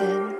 listen.